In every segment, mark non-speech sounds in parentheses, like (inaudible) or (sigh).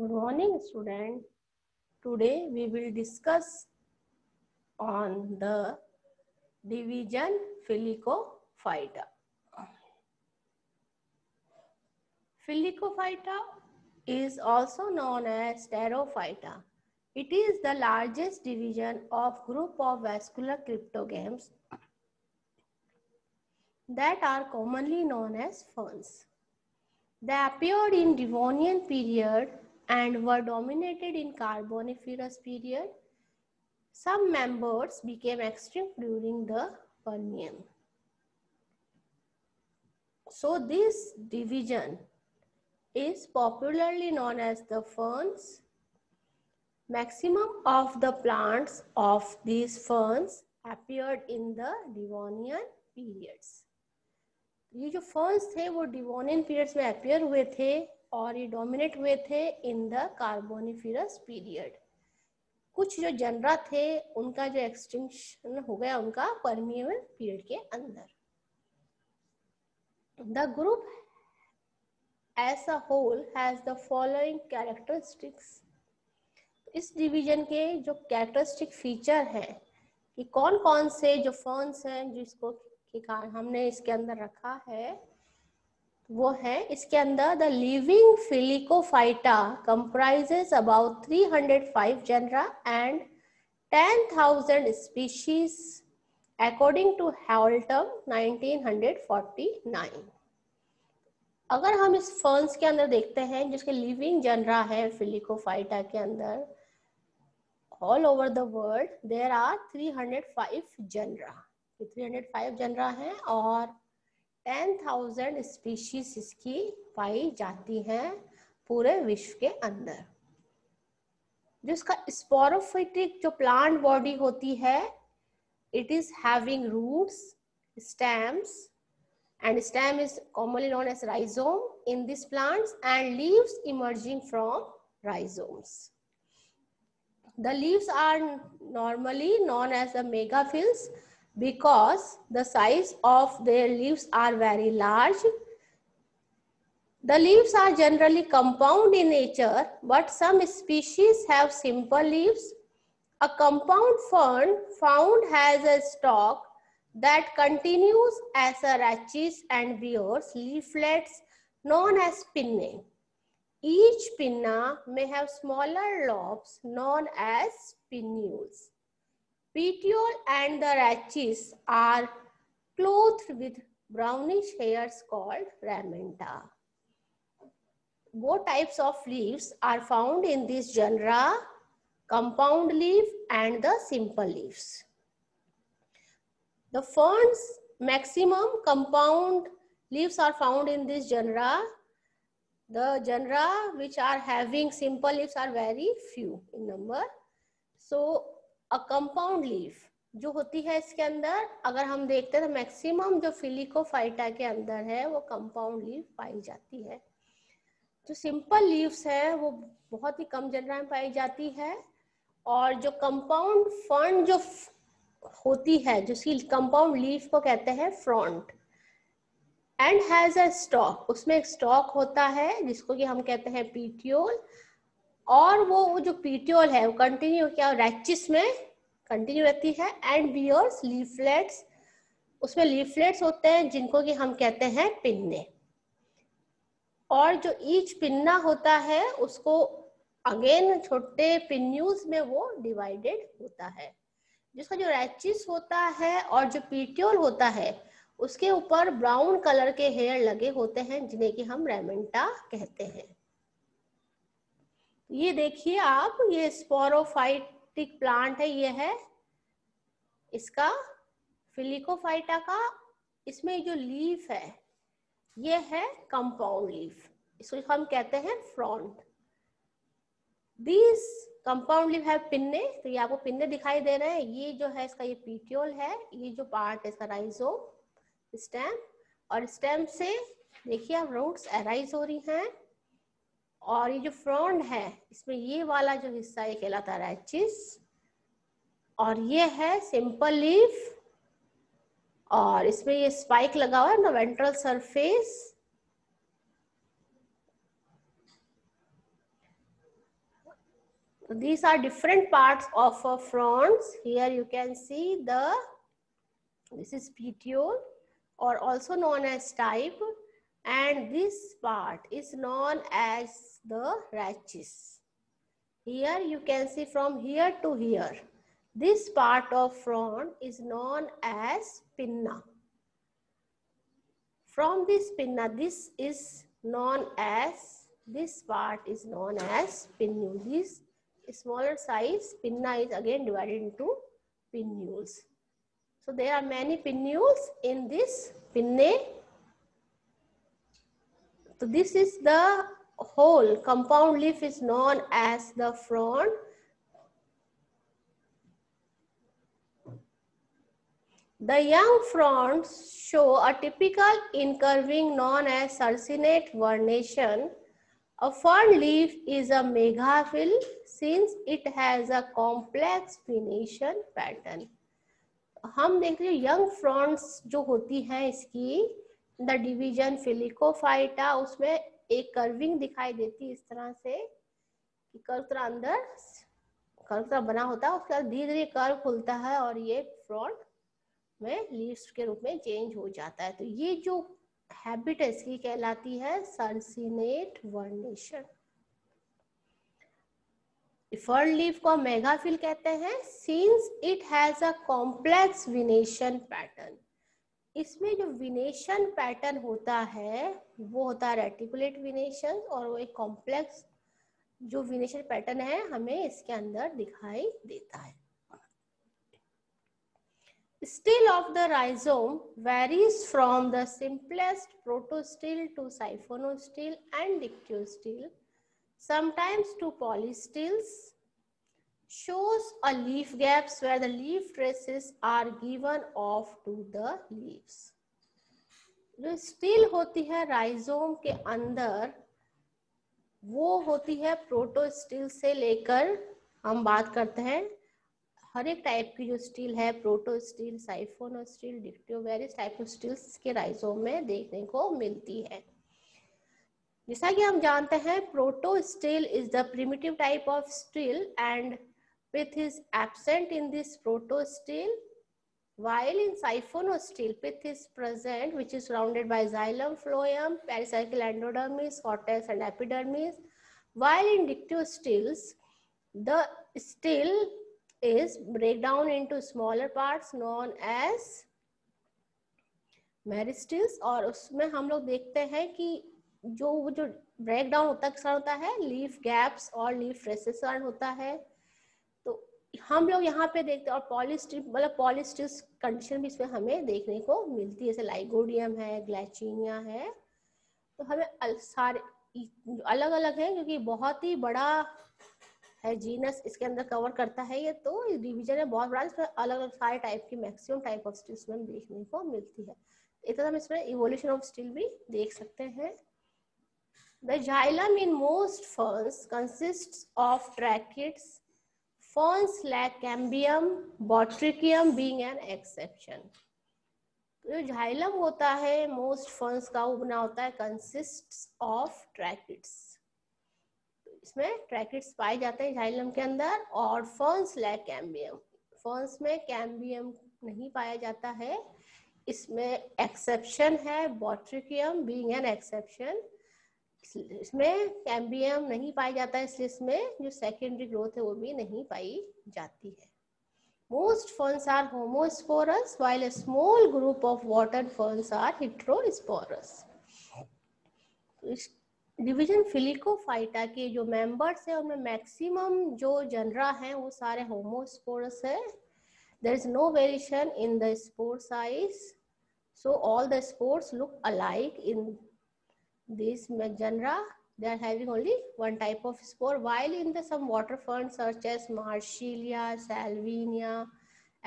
Good morning, student. Today we will discuss on the division Filicophyta. Filicophyta is also known as Pterophyta. It is the largest division of group of vascular cryptogams that are commonly known as ferns. They appeared in Devonian period and were dominated in Carboniferous period. Some members became extinct during the Permian. So this division is popularly known as the ferns. Maximum of the plants of these ferns appeared in the Devonian periods. ये जो ferns थे वो Devonian periods में appear हुए थे और ये dominate हुए थे इन द कार्बोनिफिरस पीरियड कुछ जो जनरा थे, उनका जो एक्सटिंक्शन हो गया, उनका परमिएबल पीरियड के अंदर. The group as a whole has the following characteristics इस डिवीज़न के जो कैरेक्टरिस्टिक फीचर है, कि कौन कौन से जो फर्न्स हैं, जिसको हमने इसके अंदर रखा है वो है इसके अंदर the living Filicophyta comprises about 305 genera and 10,000 species according to Holttum 1949 अगर हम इस फर्न्स के अंदर देखते हैं जिसके लिविंग जनरा है फिलिकोफाइटा के अंदर all over the world there are 305 genera 305 genera है और 10,000 स्पीशीज इसकी पाई जाती हैं पूरे विश्व के अंदर। जो इसका स्पोरोफिटिक जो प्लांट बॉडी होती है it is having roots stems and stem is commonly known as rhizome in this plants and leaves emerging from rhizomes the leaves are normally known as the megaphylls because the size of their leaves are very large. The leaves are generally compound in nature, but some species have simple leaves. A compound fern found has a stalk that continues as a rachis and bears leaflets known as pinnae. Each pinna may have smaller lobes known as pinnules. Petiole and the rachis are clothed with brownish hairs called ramenta. Both types of leaves are found in this genre, compound leaf and the simple leaves. The ferns maximum compound leaves are found in this genera. The genera which are having simple leaves are very few in number. So a compound leaf जो होती है इसके अंदर, अगर हम देखते हैं तो मैक्सिमम जो फिलिकोफाइटा के अंदर है, वो कंपाउंड लीफ पाई जाती है। जो सिंपल लीव्स है, वो बहुत ही कम जनरा में पाई जाती है। और जो कंपाउंड फर्न जो होती है जिसकी कंपाउंड लीफ को कहते हैं frond and has a stalk उसमें एक स्टॉक होता है, जिसको कि हम कहते हैं पीटियोल और वो जो पीटियोल है, वो कंटिन्यू क्या रैचिस में कंटिन्यू रहती है। एंड बियर्स लीफलेट्स उसमें लीफलेट्स होते हैं जिनको कि हम कहते हैं पिन्ने। और जो ईच पिन्ना होता है, उसको अगेन छोटे पिन्यूज में वो डिवाइडेड होता है। जिसका जो रैचिस होता है और जो पीटियोल होता है, उसके ऊपर ब्राउन कलर के हेयर लगे होते हैं, जिन्हें कि हम रेमेंटा कहते हैं। ये देखिए आप, ये स्पोरोफाइटिक प्लांट है, ये है इसका फिलिकोफाइटा का। इसमें जो लीफ है, ये है कंपाउंड लीफ इसको हम कहते हैं फ्रॉन्ट दिस कंपाउंड लीव है पिन्ने तो ये आपको पिन्ने दिखाई दे रहे हैं। ये जो है, इसका ये पीटियोल है, ये जो पार्ट है, इसका राइजो स्टेम और स्टेम से देखिए आप रूट्स अराइज हो रही हैं। और ये जो फ्रंट है, इसमें ये वाला जो हिस्सा ये कहलाता है रैचिस और ये है सिंपल लीफ और इसमें ये स्पाइक लगा हुआ है ना ventral surface these are different part of a frond here you can see this is petiole और also known as stipe and this part is known as the rachis. Here you can see from here to here. This part of frond is known as pinna. From this pinna, this is known as, this part is known as pinnule. This smaller size pinna is again divided into pinnules. So there are many pinnules in this pinne. So this is the whole compound leaf is known as the frond. The young fronds show a typical incurving known as sarcinate vernation a fern leaf is a megaphyll since it has a complex venation pattern. हम देख रहे हैं young फ्रॉन्ट्स जो होती हैं इसकी the division Filicophyta, उसमें एक कर्विंग दिखाई देती इस तरह से कर्व तरह अंदर कर्व तरह बना होता है, उसके बाद धीरे धीरे कर्व खुलता है और ये फ्रॉन्ट में लीव्स के रूप में चेंज हो जाता है। तो ये जो हैबिट है, इसकी कहलाती है सरसिनेट वर्नेशन फर्न लीफ को मेगाफिल कहते हैं since it has a complex venation pattern इसमें जो विनेशन पैटर्न होता है, वो होता है रेटिकुलेट विनेशन और वो एक कॉम्प्लेक्स जो विनेशन पैटर्न है, हमें इसके अंदर दिखाई देता है। Stele of the rhizome varies from the simplest protostele to siphonostele and dictyostele sometimes to polysteles shows a leaf gaps where the leaf traces are given off to the leaves. जो stele होती है rhizome के अंदर, वो होती है प्रोटोस्टिल से लेकर हम बात करते हैं हर एक टाइप की जो स्टील है protostele siphonostele dictyo various type of steles के राइजोम में देखने को मिलती है जैसा कि हम जानते हैं protostele is the primitive type of stele and pith is absent in this protostele while in siphonostele pith is present which is surrounded by xylem phloem pericycle endodermis cortex and epidermis while in dictyosteles the stele is break down into smaller parts known as meristeles और उसमें हम लोग देखते हैं कि जो वो जो ब्रेक डाउन होता है होता है लीफ गैप्स और लीफ रेसेस होता है तो हम लोग यहाँ पे देखते हैं, और पॉलिस्टिल मतलब पॉलिस्टिल्स कंडीशन भी इसमें हमें देखने को मिलती है। जैसे लाइगोडियम है ग्लैचीनिया है तो हमें सारे अलग अलग है, क्योंकि बहुत ही बड़ा है जीनस इसके अंदर कवर करता है ये तो डिवीज़न है बहुत बड़ा। इसमें अलग अलग सारे टाइप की मैक्सिमम टाइप ऑफ़ स्टील्स में देखने को मिलती है। तरह हम इसमें इवोल्यूशन ऑफ़ स्टील भी देख सकते हैं। The xylem in most ferns consists of tracheids. Ferns lack cambium, botricium being an exception. जो झाइलम होता है मोस्ट फर्न्स का वो होता है कंसिस्ट ऑफ़ ट्रैकिड्स इसमें ट्रैकिट्स पाए जाते हैं जाइलम के अंदर और फर्न्स लैक कैम्बियम फर्न्स में कैम्बियम नहीं पाया जाता है। इसमें एक्सेप्शन है बॉट्रिकियम बीइंग एन एक्सेप्शन इसमें कैम्बियम नहीं पाया जाता है, इसलिए इसमें जो सेकेंडरी ग्रोथ है वो भी नहीं पाई जाती है most ferns are homosporous while a small group of water ferns are heterosporous. Division Filicophyta के जो मेंबर्स है, उनमें मैक्सिमम जो जनरा है, वो सारे होमोस्पोरस है there is no variation in the spore size so all the spores look alike in this genera they are having only one type of spore while in the some water ferns such as marsilia salvinia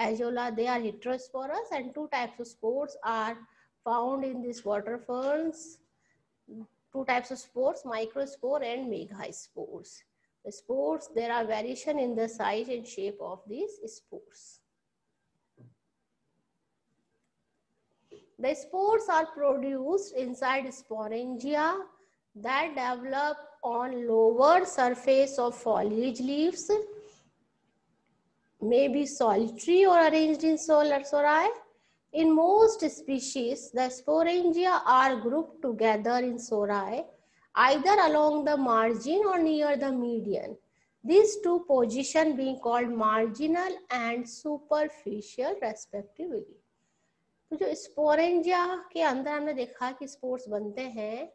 azolla they are heterosporous and two types of spores are found in these water ferns two types of spores, microspore and megaspores. The spores, there are variation in the size and shape of these spores. The spores are produced inside sporangia that develop on lower surface of foliage leaves may be solitary or arranged in solae. In most species, the sporangia are grouped together in solae, either along the margin or near the median. These two positions being called marginal and superficial respectively. तो जो sporangia के अंदर हमने देखा कि sports बनते हैं,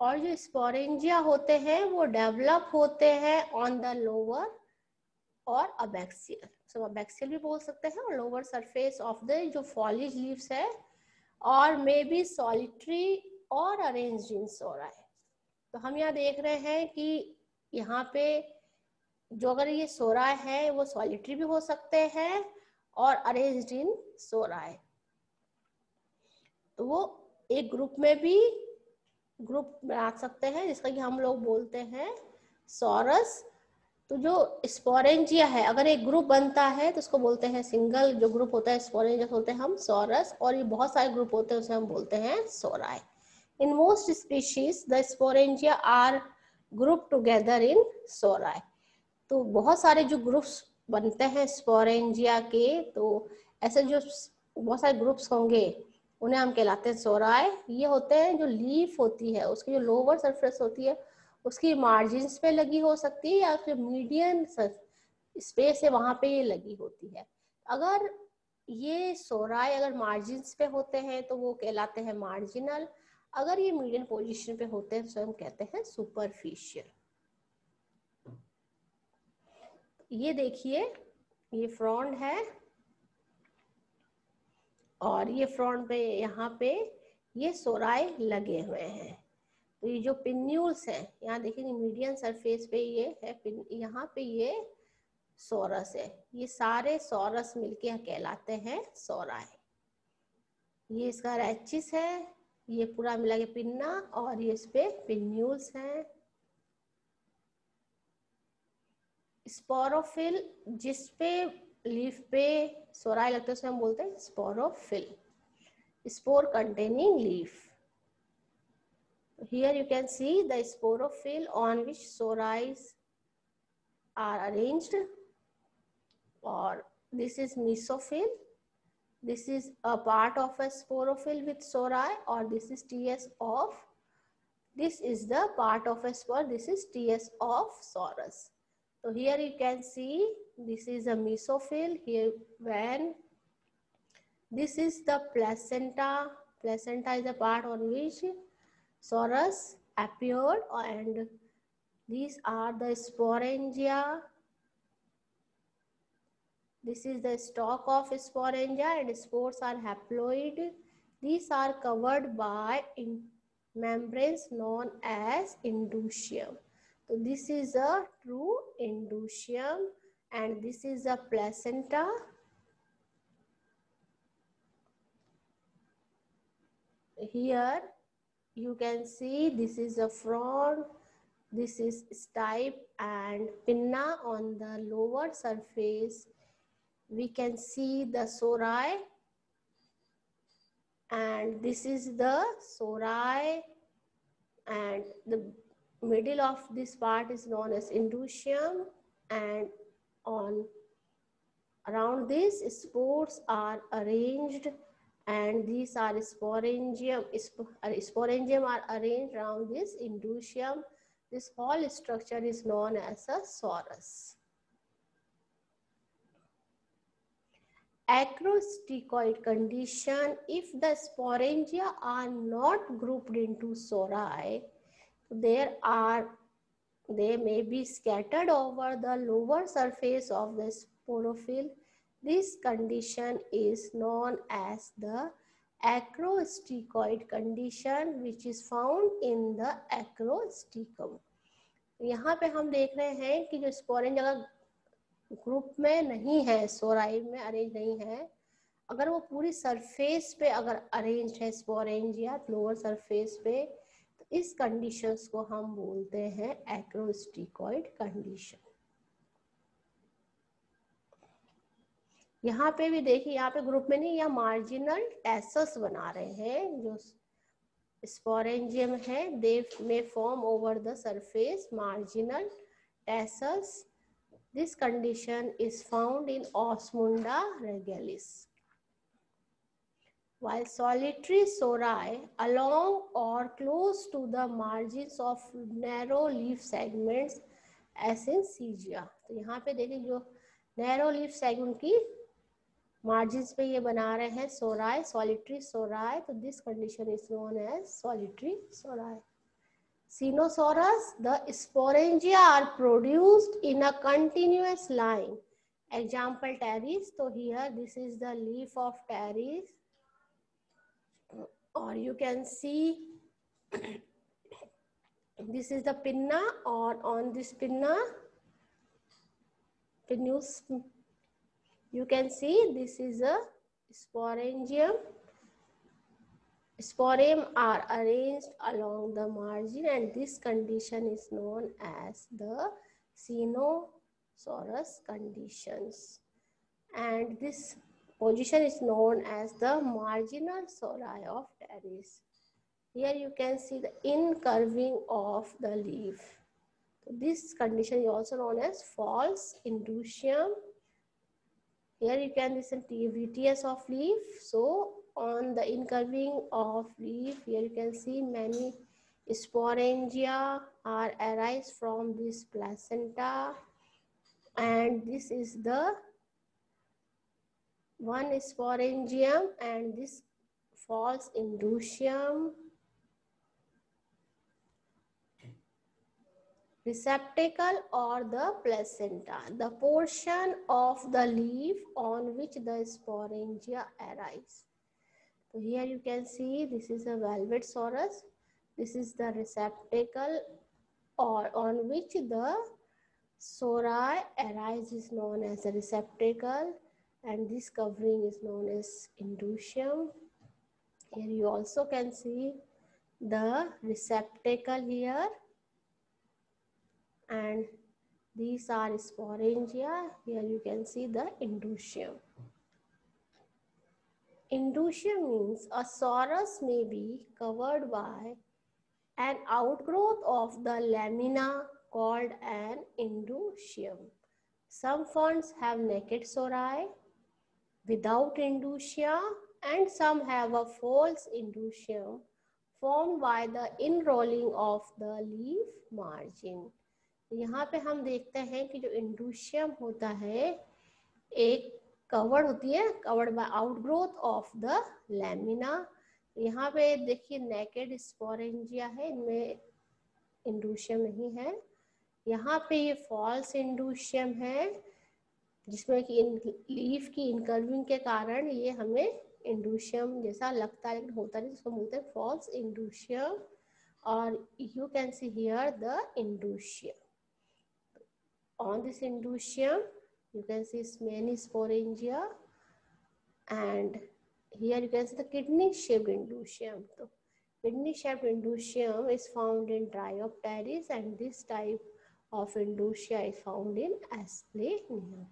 और जो स्पोरेंजिया होते हैं, वो डेवलप होते हैं ऑन द लोअर और अबैक्सियल सो अबैक्सियल भी बोल सकते हैं, और लोअर सरफेस ऑफ़ द जो फॉलिज लीव्स है, और मे बी सॉलिटरी और अरेंज इन सोरा तो हम यहाँ देख रहे हैं कि यहाँ पे जो अगर ये सोरा है, वो सॉलिटरी भी हो सकते हैं, और अरेंज्ड इन सोरा तो वो एक ग्रुप में भी, ग्रुप बना सकते हैं, जिसका कि हम लोग बोलते हैं सोरस। तो जो स्पोरेंजिया है, अगर एक ग्रुप बनता है तो उसको बोलते हैं सिंगल। जो ग्रुप होता है स्पोरेंजिया बोलते हैं हम सोरस, और ये बहुत सारे ग्रुप होते हैं, उसे हम बोलते हैं sori in most species the sporangia are group together in sori तो बहुत सारे जो ग्रुप्स बनते हैं स्पोरेंजिया के तो ऐसे जो बहुत सारे ग्रुप्स होंगे उन्हें हम कहलाते हैं सोराय। ये होते हैं जो लीफ होती है, उसकी जो लोअर सरफेस होती है, उसकी मार्जिन पे लगी हो सकती है या फिर मीडियम स्पेस है वहाँ पे ये लगी होती है। अगर ये सोराय अगर मार्जिन पे होते हैं तो वो कहलाते हैं मार्जिनल अगर ये मीडियम पोजीशन पे होते हैं तो हम कहते हैं सुपरफिशियल ये देखिए, ये फ्रॉन्ड है। और ये फ्रंट पे, यहाँ पे ये सोराय लगे हुए हैं। तो ये जो पिन्यूल्स है, यहाँ देखेंगे मीडियम सरफेस पे ये है यहाँ पे ये सोरस है। ये सारे सोरस मिलके कहलाते हैं सोराय। ये इसका रैचिस है, ये पूरा मिला के पिन्ना और ये इस पे पिन्यूल्स हैं। स्पोरोफिल जिसपे लीफ पे सोराई लगते उसे हम बोलते हैं sporophyll. Spore containing leaf. Here you can see the sporophyll on which sori are arranged और this is mesophyll this is a part of a sporophyll with sori, और this is T S of this is the part of a spore this is T S of sorus so here you can see this is a mesophyll here when this is the placenta. Placenta is a part on which sorus appeared and these are the sporangia. This is the stalk of sporangia and spores are haploid. These are covered by membranes known as indusium so this is a true indusium and this is a placenta. Here you can see this is a frond this is stipe and pinna on the lower surface. We can see the sorai and this is the sorai and the middle of this part is known as indusium and on around this spores are arranged and these are sporangium uh, sporangium are arranged around this indusium this whole structure is known as a sorus. Acrostichoid condition if the sporangia are not grouped into sori there are they may be scattered over the lower surface of the sporophyll. This condition is known as the acrostichoid condition which is found in the acrosticum. यहाँ पे हम देख रहे हैं कि जो स्पोरेंज अगर group में नहीं है सोराइव में अरेंज नहीं है अगर वो पूरी सरफेस पे अगर अरेंज है स्पोरेंज या लोअर सरफेस पे इस कंडीशंस को हम बोलते हैं एक्रोस्टिकॉइड कंडीशन यहाँ पे भी देखिए, यहाँ पे ग्रुप में नहीं, यह मार्जिनल टेसस बना रहे हैं, जो स्पोरेंजियम है they may form over the surface marginal टेसस this condition is found in Osmunda regalis while solitary sori along or close to the margins of narrow leaf segments as in Sigia. तो यहाँ पे देखिए जो narrow leaf segment की margins पे ये बना रहे हैं सोराय solitary सोराय तो this condition is known as solitary sorai. Cenosaurus, the sporangia are produced in a continuous line. Example, Taris. So here, this is the leaf of Taris or you can see (coughs) this is the pinna or on this pinna pinnus you can see this is a sporangium. Sporem are arranged along the margin and this condition is known as the Cenosaurus conditions. And this position is known as the marginal sori of Taris. Here you can see the incurving of the leaf. This condition is also known as false indusium. Here you can listen to VTS of leaf. So on the incurving of leaf, here you can see many sporangia are arise from this placenta and this is the one is sporangium and this falls indusium. Receptacle or the placenta, the portion of the leaf on which the sporangia arise. So here you can see this is a velvet sorus. This is the receptacle or on which the sori arise is known as a receptacle and this covering is known as indusium. Here you also can see the receptacle here and these are sporangia. Here you can see the indusium. Indusium means a sorus may be covered by an outgrowth of the lamina called an indusium. Some ferns have naked sori without indusia and some have a false indusium formed by the inrolling of the leaf margin. यहाँ पे हम देखते हैं कि जो indusium होता है, एक कवर्ड होती है covered by outgrowth of the lamina यहाँ पे देखिए नेकेड स्पोरेंजिया है, इनमें इंडूशियम नहीं है यहाँ पे ये फॉल्स इंडूशियम है जिसमें कि इन, लीफ की इनकर्विंग के कारण ये हमें इंडूशियम जैसा लगता है लेकिन होता नहीं, जिसको बोलते हैं फॉल्स इंडूशियम, और you can see here the indusium. On this indusium, you can see many sporangia and here you can see the kidney shaped indusium. तो kidney shaped indusium is found in dry and this type of indusia is found in asplenium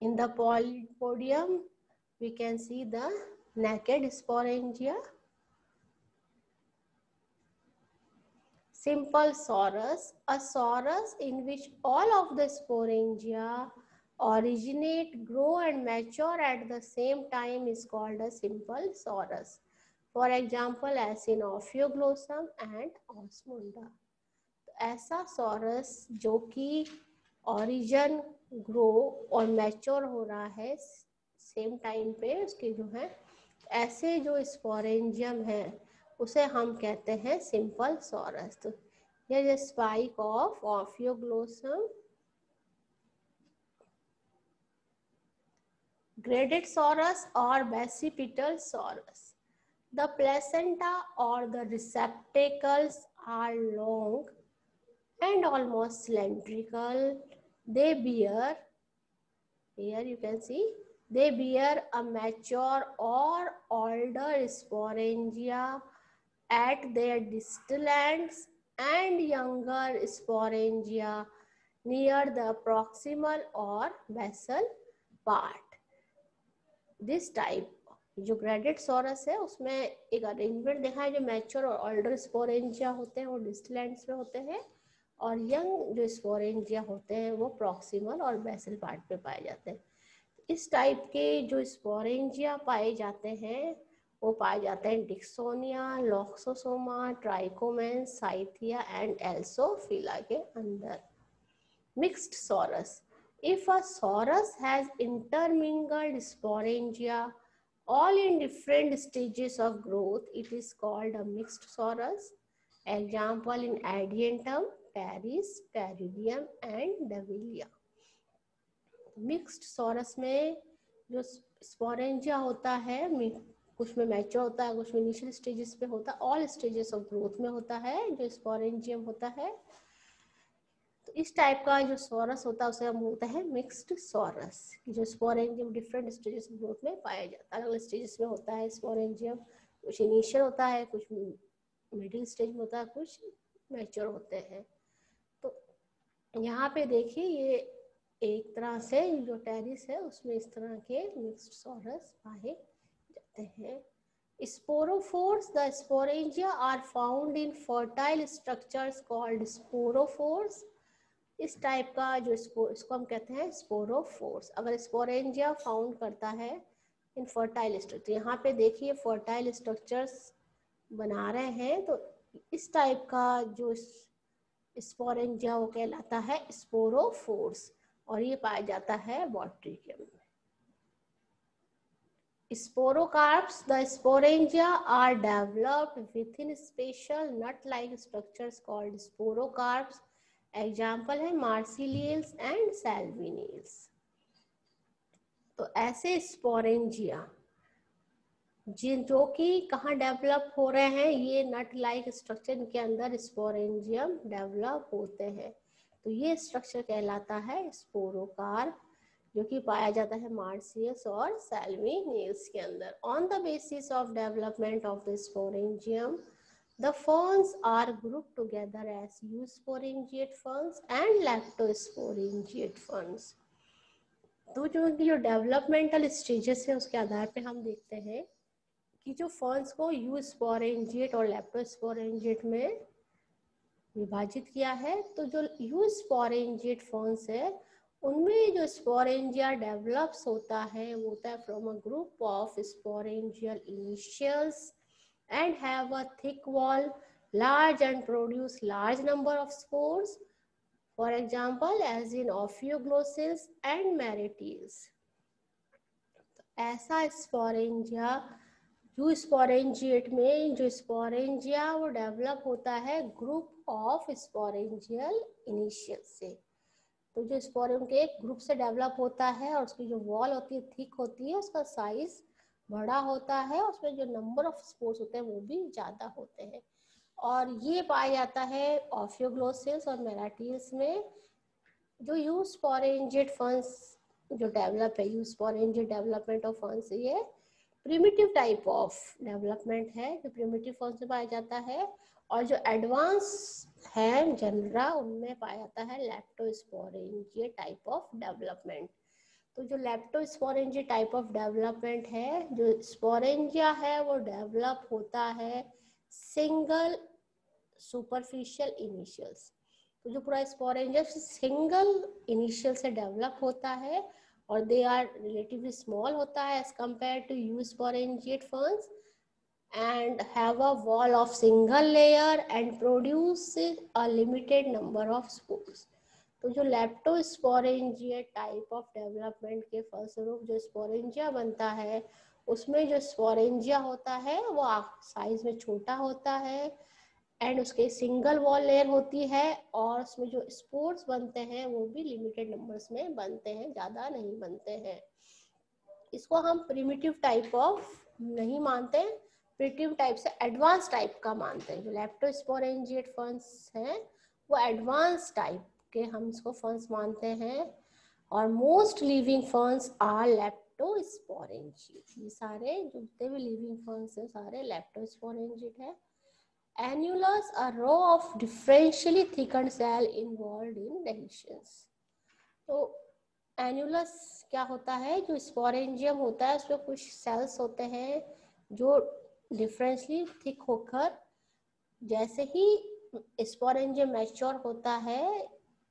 In the polypodium, we can see the naked sporangia. Simple sorus, a sorus in which all of the sporangia originate, grow and mature at the same time is called a simple sorus. For example, as in Ophioglossum and Osmunda. ऐसा sorus जो कि origin grow और mature हो रहा है, same time पे उसके जो है, ऐसे जो स्पोरेंजियम है, उसे हम कहते हैं सिंपल सोरस। तो यह spike of Ophioglossum graded sorus और बेसिपिटल सोरस। द प्लेसेंटा और the receptacles are long and almost cylindrical they bear here you can see they bear a mature or older sporangia at their distal ends and younger sporangia near the proximal or basal part. This type जो graded sorus है उसमें एक arrangement देखा है जो mature और older sporangia होते हैं वो डिस्टलैंड्स में होते हैं और यंग जो स्पोरेंजिया होते हैं वो प्रॉक्सिमल और बेसल पार्ट पे पाए जाते हैं। इस टाइप के जो स्पोरेंजिया पाए जाते हैं वो पाए जाते हैं डिक्सोनिया लॉक्सोसोमा ट्राइकोमेन साइथिया एंड एल्सोफिला के अंदर। Mixed sorus. If a sorus has intermingled sporangia all in different stages of growth, it is called a mixed sorus. Example in Adiantum, Paris, Pteridium and Davilia. Mixed sorus में जो sporangia होता है कुछ में mature होता है कुछ में इनिशियल स्टेजेस पे होता है ऑल स्टेजेस ऑफ़ ग्रोथ में होता है जो स्पोरेंजियम होता है। तो इस टाइप का जो सोरस होता है उसे हम बोलते हैं मिक्स्ड सोरस जो sporangium different stages of growth में पाया जाता है। अलग अलग स्टेजेस में होता है स्पोरेंजियम कुछ इनिशियल होता है कुछ मिडिल स्टेज में होता है कुछ मैच्योर होते हैं। यहाँ पे देखिए ये एक तरह से जो टेरिस है उसमें इस तरह के मिक्स्ड सोरस पाए जाते हैं Sporophores, the sporangia are found in fertile structures called sporophores. इस टाइप का जो इसको हम कहते हैं स्पोरोफोर्स अगर स्पोरेंजिया फाउंड करता है इन फर्टाइल स्ट्रक्चर यहाँ पे देखिए फर्टाइल स्ट्रक्चर्स बना रहे हैं तो इस टाइप का जो स्पोरिंग वो कहलाता है स्पोरोफोर्स, और ये पाया जाता है वॉटरी के अंदर sporocarps, the sporangia are developed within special nut like structure called sporocarps. Example है मार्सिलियल्स एंड सेल्विनियल्स तो ऐसे स्पोरेंजिया जिन जो कि कहाँ डेवलप हो रहे हैं, ये नट लाइक स्ट्रक्चर के अंदर स्पोरेंजियम डेवलप होते हैं तो ये स्ट्रक्चर कहलाता है स्पोरोकार, जो कि पाया जाता है मार्सियस और सेल्विनियल्स के अंदर on the basis of development of the sporangium The ferns are grouped together as eusporangiate ferns and lactosporangiate ferns. तो जो जो डेवलपमेंटल स्टेजेस है, उसके आधार पे हम देखते हैं कि जो फर्न्स को यू स्पोरेंजिएट और लेप्टोस्पोरेंजिएट में विभाजित किया है तो जो यू स्पोरेंजिएट फर्न्स है उनमें जो स्पोरेंजिया डेवलप्स होता है वो होता है from a group of sporangial initials and have a thick wall, large and produce large number of spores. For example, as in Ophioglossals and Maritiles. ऐसा स्पोरेंजिया जो स्पोरेंजिएट में, जो स्पोरेंजिया वो डेवलप होता है ग्रुप ऑफ़ स्पोरेंजियल इनिशियल से। तो जो स्पोरेंज के एक ग्रुप से डेवलप होता है और उसकी जो वॉल होती है थिक होती है, उसका साइज़ बड़ा होता है, उसमें जो नंबर ऑफ़ स्पोर्ट्स होते हैं वो भी ज़्यादा होते हैं। और ये पाया जाता है ऑफियोग्लोसिल्स और मेराटिल्स में। जो यूज़ इंजेड फंस जो डेवलप है यूज़ फॉर डेवलपमेंट ऑफ़ फंस ये प्रिमिटिव टाइप ऑफ़ डेवलपमेंट है, जो प्रिमिटिव फंस में पाया जाता है और जो एडवांस है जनरा उनमें पाया जाता है लैक्टोस्पोरेंजिया टाइप ऑफ़ डेवलपमेंट तो जो लेप्टोस्पोरेंजिया टाइप ऑफ़ डेवलपमेंट है, जो स्पोरेंजिया है, वो डेवलप होता है सिंगल सुपरफिशियल इनिशियल्स तो जो पूरा स्पोरेंजिया सिंगल इनिशियल से डेवलप होता है और दे आर रिलेटिवली स्मॉल होता है as compare to eusporangiate ferns and have a wall of single layer and produce a limited number of spores. तो जो लेप्टोस्पोरेंजिया टाइप ऑफ़ डेवलपमेंट के फलस्वरूप जो स्पोरेंजिया बनता है, उसमें जो स्पोरेंजिया होता है, वो साइज़ में छोटा होता है एंड उसके सिंगल वॉल लेयर होती है और उसमें जो स्पोर्ट्स बनते हैं, वो भी लिमिटेड नंबर्स में बनते हैं, ज़्यादा नहीं बनते हैं। इसको हम प्रिमिटिव टाइप ऑफ़ नहीं मानते प्रिमिटिव टाइप से एडवांस टाइप का मानते हैं। जो लेप्टोस्पोरेंजिएट फंस हैं, वो एडवांस टाइप के हम इसको फंस मानते हैं। और most living ferns are leptosporangiate ये सारे जितने भी लिविंग फंस हैं, सारे लेप्टोस्पोरेंजिट है। Annulus a row of differentially thickened cell involved in dehiscence तो एनुलस क्या होता है? जो स्पोरेंजियम होता है, उसमें कुछ सेल्स होते हैं जो डिफरेंसली थिक होकर, जैसे ही स्पोरेंजियम मैच्योर होता है,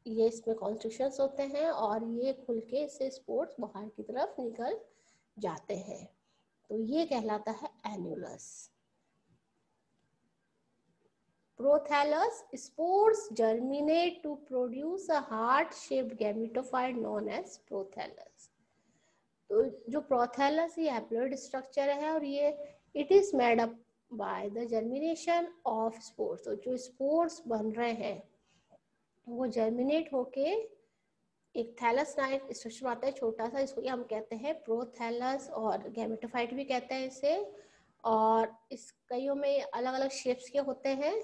ये इसमें कॉन्स्ट्रक्शन होते हैं और ये खुल के इससे स्पोर्ट्स बाहर की तरफ़ निकल जाते हैं। तो ये कहलाता है annulus Prothallus spores germinate to produce a heart-shaped gametophyte known as prothallus. तो जो प्रोथैलस ये एप्लॉइड स्ट्रक्चर है और ये it is made up by the germination of spores तो जो स्पोर्स बन रहे हैं, वो जर्मिनेट होके एक थैलस नाइट स्ट्रक्चर आता है, छोटा सा, इसको हम कहते हैं प्रोथैलस और गैमेटोफाइट भी कहते हैं इसे। और इस कईयों में अलग अलग शेप्स के होते हैं।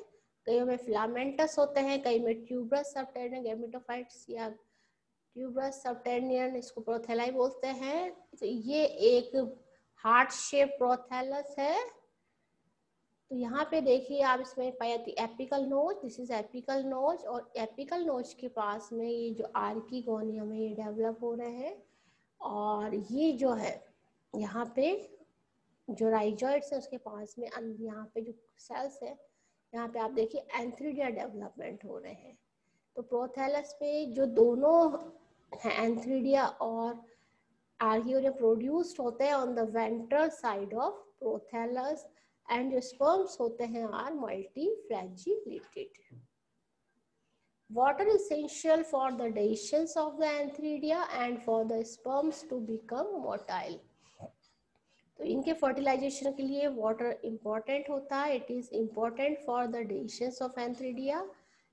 कईयों में फिलामेंटस होते हैं, कई में ट्यूबरस सबटेरियन गैमेटोफाइट्स या ट्यूबरस सबटेरियन इसको प्रोथेलाई बोलते हैं। तो ये एक हार्ट शेप प्रोथेलस है। तो यहाँ पे देखिए आप इसमें पाई apical notch this is apical notch और एपिकल नोज़ के पास में ये जो आर्की गोनियम है ये डेवलप हो रहे हैं और ये जो है, यहाँ पे जो राइजॉइड्स है, उसके पास में यहाँ पे जो सेल्स है यहाँ पे आप देखिए एंथ्रीडिया डेवलपमेंट हो रहे हैं। तो प्रोथेलस पे जो दोनों हैं एंथ्रीडिया और आर्गियोरिया प्रोड्यूस्ड होते हैं on the ventral side of prothallus and sperms होते हैं are multi flagellated water is essential for the of the antheridia and for the sperms to become motile तो इनके फर्टिलाइजेशन के लिए वाटर इम्पोर्टेंट होता है। It is important for the dehiscence of antheridia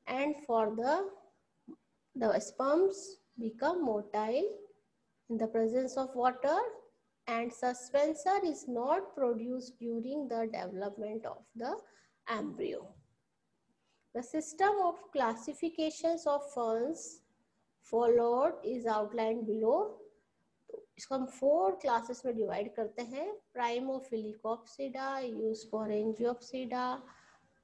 and for the the sperms become motile in the presence of water and suspensor is not produce during the development of the embryo the system of classification of ferns followed is outline below इसको हम four classes में divide करते हैं। Primofilicopsida Eusporangiopsida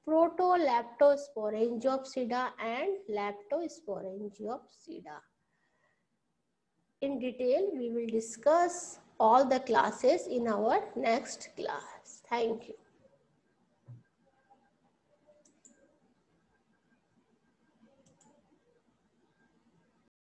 Protoleptosporangiopsida and Leptosporangiopsida in detail we will discuss all the classes in our next class thank you